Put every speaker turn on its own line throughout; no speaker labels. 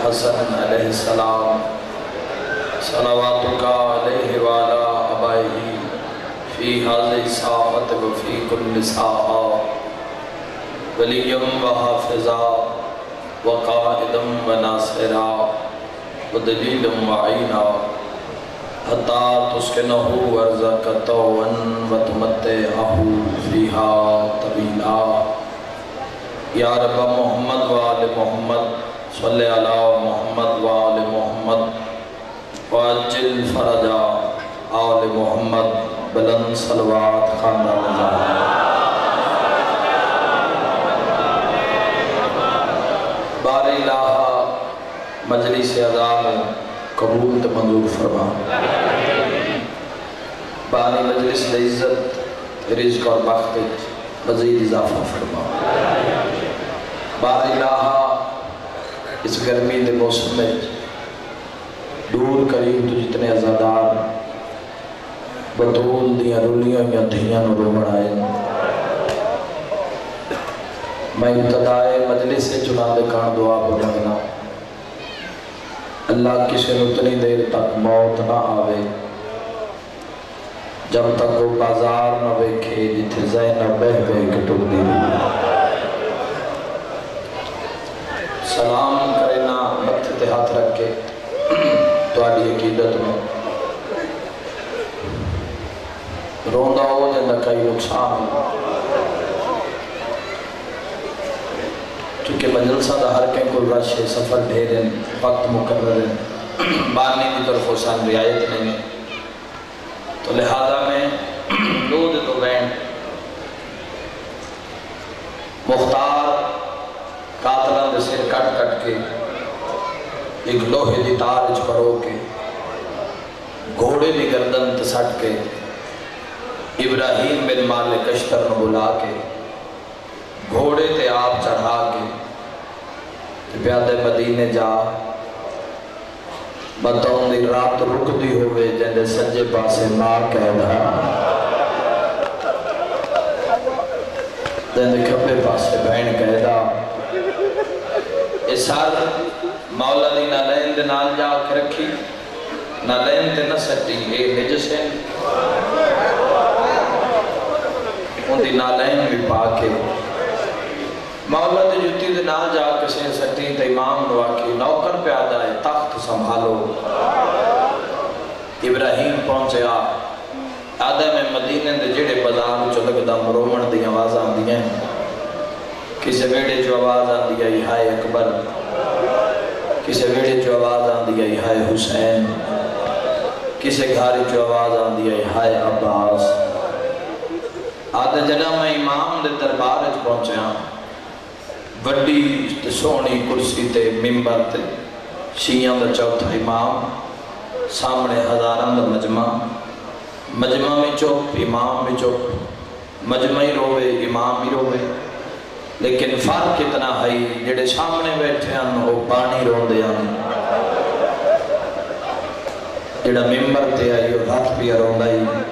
हसन अलैहिस्सलाम सलावातुका अलैहि व अला फ़ी हाज़िहि साअत व फ़ी कुल्लि वलियम व हाफिज़ा। व काइदम व नासिरा व दलीलम व आइना हता तुस्किनहु वर्ज़क़तवन व तुमत्तिअहु फ़ीहा तवीला या रब मोहम्मद व आल मोहम्मद, सल्लि अला मोहम्मद व आल मोहम्मद। वाजिल इलाहा। मजलिस अज़ाम कबूल तो मंजूर फरमा। बानी मजलिस इज़्ज़त, रिज्क और बख्त मजीद इजाफा फरमा। बार इलाहा इस गर्मी के मौसम में दूर करीब तो जितने अजादार बतूल दियाँ रुलियाँ हुई धियाँ रोवण आए मैं इब्तदाए मजलिस से चुना दे कान दुआ बुलंदना अल्लाह किसी उतनी देर तक मौत ना आवे जब तक वो बाजार न वेखे जिथे जैनब बह बह के टुकदी सलाम करे ना मत्थे ते हाथ रख के ਤੁਹਾਡੀ ਅਕੀਦਤ ਨੂੰ ਰੋਂਦਾ ਹੋ ਜਾਂਦਾ ਕਈ ਨੁਕਸਾਨ क्योंकि मजलसा का हर कंहिं को रश है, सफ़र ढेर है, वक्त मुकर्र है। बारने की तरफ़ सन रियायत नहीं है। तो लिहाजा में दूध तो बैन मुख्तार कातलों के सिर कट कट के, एक लोहे की तार च परो के, घोड़े की गर्दन ते सट के, इब्राहिम बिन मालिक कश्तर बुला के, घोड़े ते आप चढ़ा के प्यादे मदीने जा। बताऊँ दी रात रुकदी होवे, जंदे सज्जे पासे माँ कहदा जंदे खब्बे पासे बहन कहदा इस मौला दी नालैन दे नाल जा के रखी। नालैन ते न सटी ए निजस है उनदी नालैन भी पा के मौला की जुत्ती के नाल जा किसी सटी तो इमाम नु नौकर प्यादा है, तख्त संभालो। इब्राहिम पहुंचया आदम में मदीने के जेड़े बाज़ार चो लगदा मरोमण दी आवाज़ आंदियाँ किसी वेड़े चो आवाज़ आंदी आई, हाय अकबर। किसी वेड़े चो आवाज़ आंदी आई, हाय हुसैन। किसी घर चो आवाज़ आंदी आई, हाय अब्बास। आदे जना मैं इमाम दे दरबार च पहुंचया वड्डी सोहनी कुर्सी ते मिंबर ते दा चौथा इमाम सामने हजारां दा मजमा मजमा में चुप इमाम में चुप मजमा ही रोवे इमाम ही रोवे लेकिन फ़र्क इतना है जेडे सामने बैठे हैं वो पानी रोंदे हैं जेड़ा मिंबर आई वो हथ पिया रोंदा ही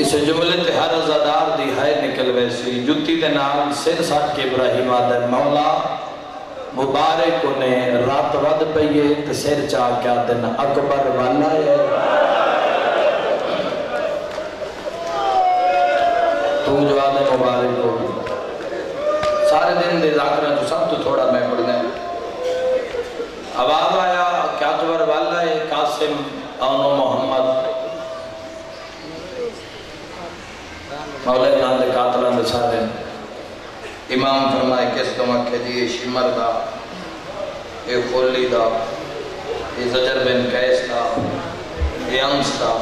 इस जुमले ते हर अजादार दी है निकल वैसी जुत्ती दे नाल सिर सट के इब्राहिम आदर मौला। मुबारक ने रात वद पईए ते सिर चा क्या दिन अकबर वाला है। तू जो आदे मुबारक हो। सारे दिन दे जाकरा तो सब तो थोड़ा मैं पढ़ना आवाज़ आया क्या अकबर वाला है कासिम औनो मोहम्मद मौले नाल दे कातलां दे सारे इमाम फरमाए किस तो आखे जी ये शिमर दा ये खोली दा ये जजर बिन कैस दा ये अंस दा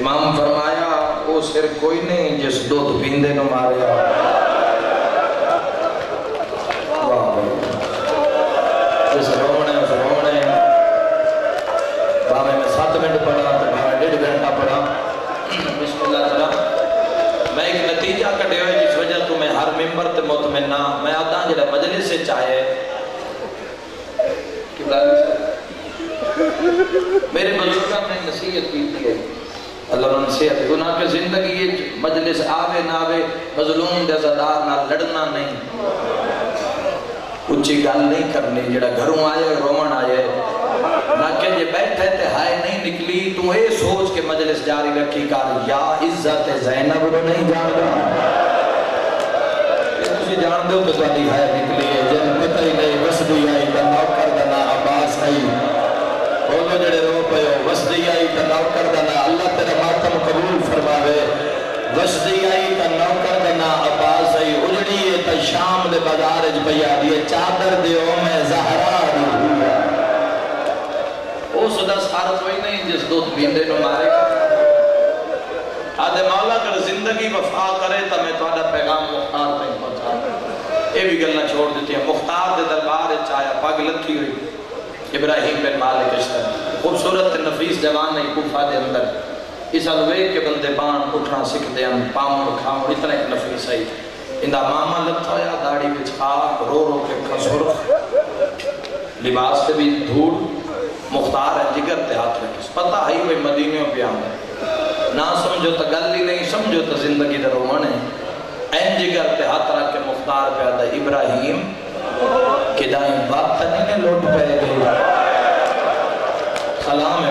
इमाम फरमाया वो सिर कोई नहीं जिस दुध पींदे नु मारिया मेरे बुजुर्गों ने नसीहत की है अल्लाह ने सेहत गुना के जिंदगी मजलिस आवे ना आवे मजलूम दे अज़ादार ना लड़ना नहीं उच्ची गल नहीं करनी जेड़ा घरों आए रोमन आए ना के जे बैठे ते हाय नहीं निकली तू ये सोच के मजलिस जारी रखी कर या इज्जत जैनब नु नहीं जानदा ਤੁਸੀਂ ਜਾਣਦੇ ਹੋ ਕਿ ਤੁਹਾਡੀ ਹਾਇ ਨਿਕਲੀ ਹੈ ਜਨ ਪਤਾ ਹੀ ਨਹੀਂ ਵਸਦੀ ਆਈ ਤਾਂ ਨੌਕਰ ਦਾ ਨਾ ਅਬਾਸ ਆਈ जड़े रो नौकर अल्लाह तेरा मातम कबूल फरमावे नौकर अब्बास आई उजड़ी है तो शाम बाज़ार दिए चादर मैं जहरा छोड़ देती मुख्तार दरबार आया पग लथी हुई इब्राहिम बिन मालिक इश्तरी खूबसूरत नफीस जवान है गुफा के अंदर इस वेख के बंदे बाण उठना सीखते हैं पावण खावण इतना एक नफीस है इंदा मामा लथा होया दाढ़ी में छाक रो रो के खसुर। लिबास से भी धूल, मुख्तार है, जिगर ते हाथ रखे पता है भाई मदीने पे आंदा ना समझो तो गल ही नहीं, समझो तो ज़िंदगी का रोमन है। एन जिगर पे हाथ रख के मुख्तार पे आता इब्राहिम किदाई बात नहीं लौट पे गई सलाम है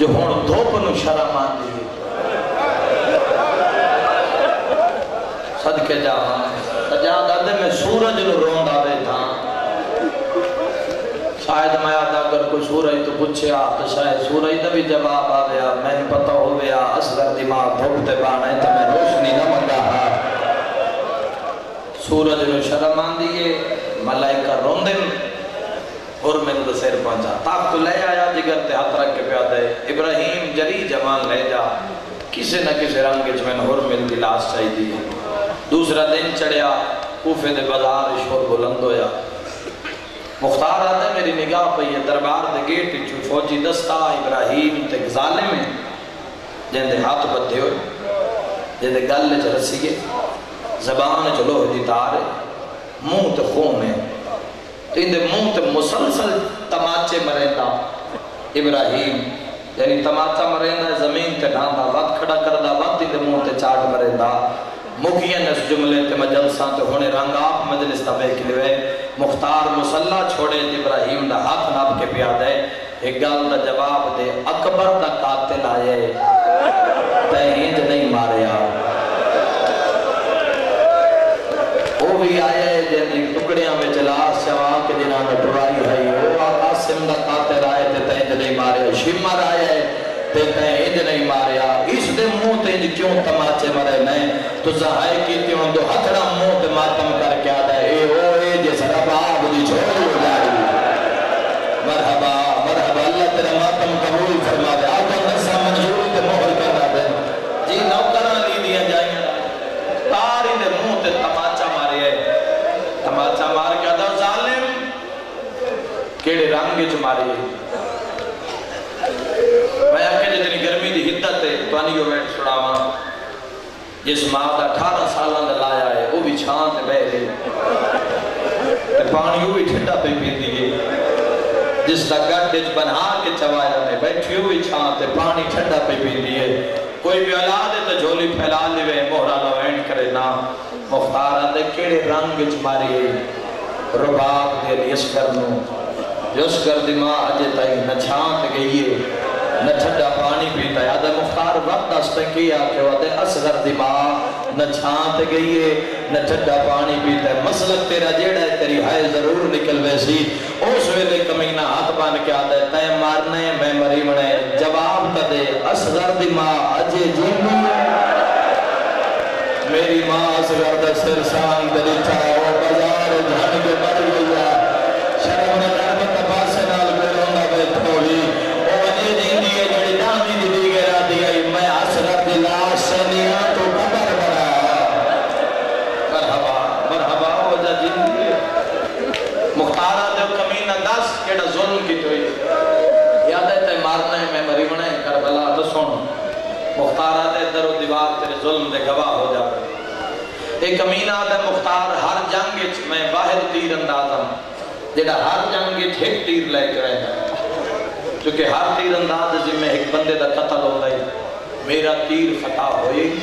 जो हुन धुप नु शर्म आंदी सदके जा जा दादे मैं सूरज नु रोंदा था। शायद मैं अगर कोई सूरज तो पूछे तो शायद सूरज का भी जवाब आ गया मैंने पता हो गया असगर दिमाग धुपते बाण है तो मैं रोशनी न मंगा हा सूरज नु शर्म आंदी है मलाइका रोंदे और तो सिर पहुँचा ताक तो ले आया, जिगर ते हाथ रख के प्या इब्राहिम जरी जवान ले जा। किसी न किसी रंग च मैंने और मिल की लाश चाहिए दूसरा दिन चढ़िया, कूफे दे बाज़ार शोर बुलंद होया। मुख्तार आता मेरी निगाह पई है दरबार दे गेट चु फौजी दस्ता। इब्राहिम ते जालिम है। जिंदे हाथ बद्धे हो जिंदे गल च रस्सी है जबान च लोहे दी तार मुँह ते खून है। तो इंदे मुँह ते मुसलसल तमाचे मरेंदा। इब्राहिम, यानी तमाचा मरेंदा, ज़मीन ते ढांदा, वक्त खड़ा करदा, वक्त इंदे मुँह ते चाट मरेंदा। मुखियन इस जुमले ते मजलसा ते होने रंग आप मजलिस तबे खिलवे मुख्तार मुसल्ला छोड़े इब्राहिम दा हाथ नाप के पिया दे। एक गल दा जवाब दे, अकबर दा कातिल आए। ते इंज नहीं मारया वो भी आए। जिन टुकड़िया में चला चवा के जिन्हां में टुराई है वो कासिम दा कातिल आए ते ते इंज मारे शिमर आए ते ते इंज नहीं मारया इस दे मुँह ते इंज क्यों तमाचे मरे मैं? तो सहाय की त्यों दो हथड़ा मुँह ते मातम करके आदा ए, ओ, ए, जिस रबाब दी छोड़ी हो जाई मरहबा मरहबा अल्लाह तेरा मातम कबूल फरमावे आदम नसा मंजूरी ते मोहर करना दे जी नौकरां ली दिया जाइयाँ तारी दे मुँह ते तमाचा मारे तमाचा मार के आदा जालिम केड़े रंग च मारे मैं आखे जितनी गर्मी की हिद्दत है तुआनी जो बैठ सुनावा जिस माँ का अठारह साल लाया है वो भी छां ते बह ते पानी भी ठंडा पे पीती है जिसका गड्ढ बना के चवाया ने बैठी हुई छां ते पानी ठंडा पे पीती है। कोई भी औलाद है तो झोली फैला लेवे, मोहरा लवैन करे ना। मुख्तार आते केड़े रंग च मारी रुबाब दे असगर नु। असगर दी माँ अजे ताई न छां गई है। न ठंडा पानी पीता है। आदम मुख्तार वक्त आस्ते की आखे वादे असगर दिमाग न छांत गई है न ठंडा पानी पीता है। मसलक तेरा जेड़ा है, तेरी हाय ज़रूर निकल वैसी उस वेले कमीना हाथ बाँध के आता है तय मारने मैं मरी मने जवाब का दे असगर दिमाग अजय जीवनी मेरी माँ असगर का सांग शांत निचा हो बाज़ार, धन के मर गई शर्म न तीर खता होई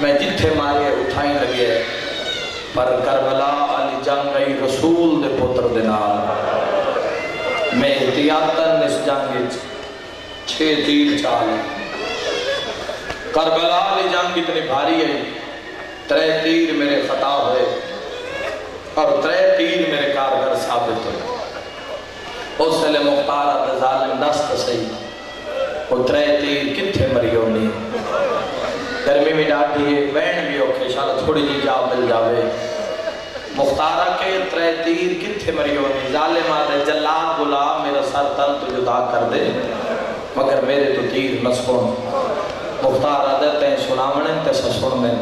मैं जिथे मारे, उठाई लगे। पर करबला, अली जंग गई रसूल दे पुत्र दे नाल। मैं एहतियातन इस जंग छह तीर चाल करबला वाली जंग इतनी भारी है। त्रै तीर मेरे खता हुए। और त्रै तीर मेरे कारगर साबित हुए। उस मुख्तार दस्त सही। उतरे तीर किथे मरियो नी गर्मी भी ढाठी है बहन भी औखे शाला थोड़ी जी जा मिल जावे। मुख्तारा के त्रे तीर किथे मरियो नी जाले मारे जल्ला गुलाम, मेरा सर तन तो जुदा कर दे, मगर मेरे तो तीर न सुन। मुख्तार अदर तें सुनावने ते सुनने।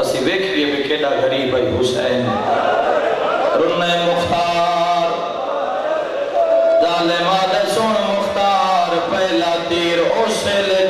असि वेखिए भी केडा गरीब है हुसैन रुन्ने मुख्तार जाले मारे latir o se le